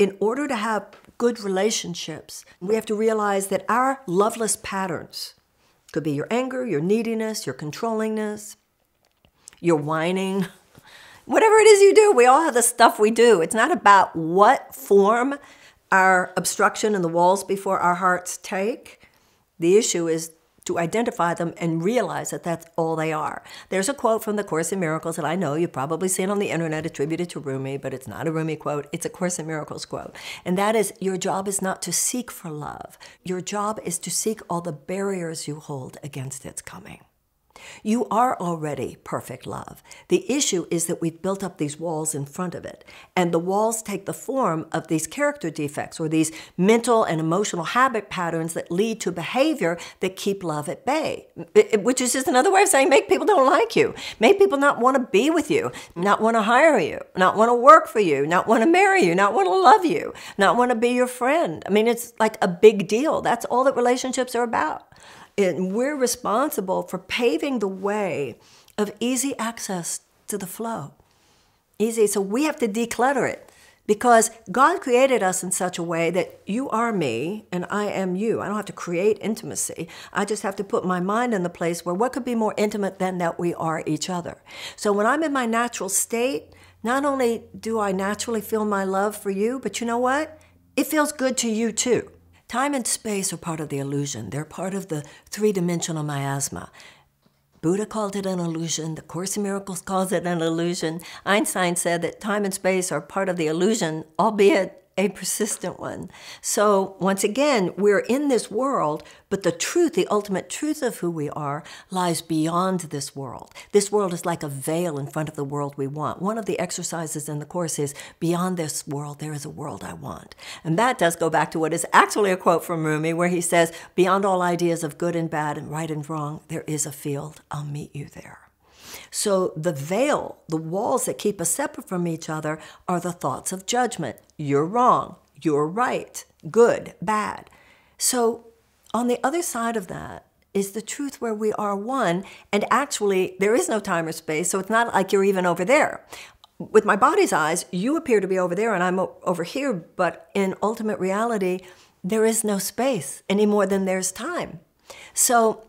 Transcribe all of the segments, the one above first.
in order to have good relationships, we have to realize that our loveless patterns could be your anger, your neediness, your controllingness, your whining, whatever it is you do. We all have the stuff we do. It's not about what form our obstruction and the walls before our hearts take. The issue is to identify them and realize that that's all they are. There's a quote from the Course in Miracles that I know you've probably seen on the internet attributed to Rumi, but it's not a Rumi quote, it's a Course in Miracles quote. And that is Your job is not to seek for love, your job is to seek all the barriers you hold against its coming. You are already perfect love. The issue is that we've built up these walls in front of it. And the walls take the form of these character defects or these mental and emotional habit patterns that lead to behavior that keep love at bay, which is just another way of saying make people don't like you, make people not want to be with you, not want to hire you, not want to work for you, not want to marry you, not want to love you, not want to be your friend. I mean, it's like a big deal. That's all that relationships are about. And we're responsible for paving the way of easy access to the flow. Easy. So we have to declutter it because God created us in such a way that you are me and I am you. I don't have to create intimacy. I just have to put my mind in the place where what could be more intimate than that we are each other. So when I'm in my natural state, not only do I naturally feel my love for you, but you know what? It feels good to you too. Time and space are part of the illusion. They're part of the three dimensional miasma. Buddha called it an illusion. The Course in Miracles calls it an illusion. Einstein said that time and space are part of the illusion, albeit a persistent one. So, once again, we're in this world, but the truth, the ultimate truth of who we are, lies beyond this world. This world is like a veil in front of the world we want. One of the exercises in the Course is Beyond this world, there is a world I want. And that does go back to what is actually a quote from Rumi, where he says, Beyond all ideas of good and bad and right and wrong, there is a field. I'll meet you there. So the veil, the walls that keep us separate from each other, are the thoughts of judgment. You're wrong. You're right. Good, bad. So on the other side of that is the truth where we are one, and actually there is no time or space, so it's not like you're even over there. With my body's eyes, you appear to be over there and I'm over here, but in ultimate reality, there is no space any more than there's time. So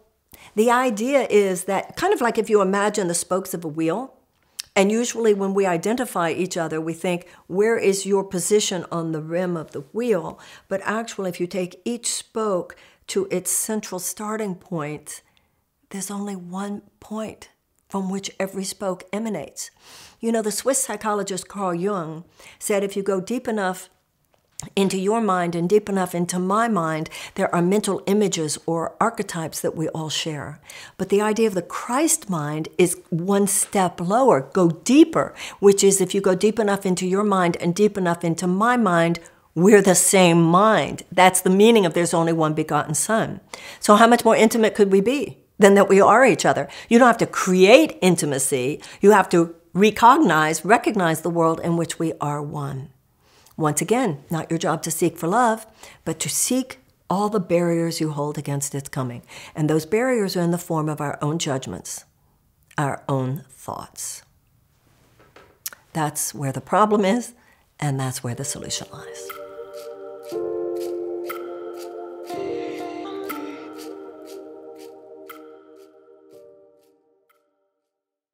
the idea is that kind of like if you imagine the spokes of a wheel, and usually when we identify each other, we think, where is your position on the rim of the wheel? But actually, if you take each spoke to its central starting point, there's only one point from which every spoke emanates. You know, the Swiss psychologist Carl Jung said if you go deep enough into your mind and deep enough into my mind, there are mental images or archetypes that we all share. But the idea of the Christ mind is one step lower, go deeper, which is if you go deep enough into your mind and deep enough into my mind, we're the same mind. That's the meaning of there's only one begotten Son. So, how much more intimate could we be than that we are each other? You don't have to create intimacy, you have to recognize, recognize the world in which we are one. Once again, not your job to seek for love, but to seek all the barriers you hold against its coming. And those barriers are in the form of our own judgments, our own thoughts. That's where the problem is, and that's where the solution lies.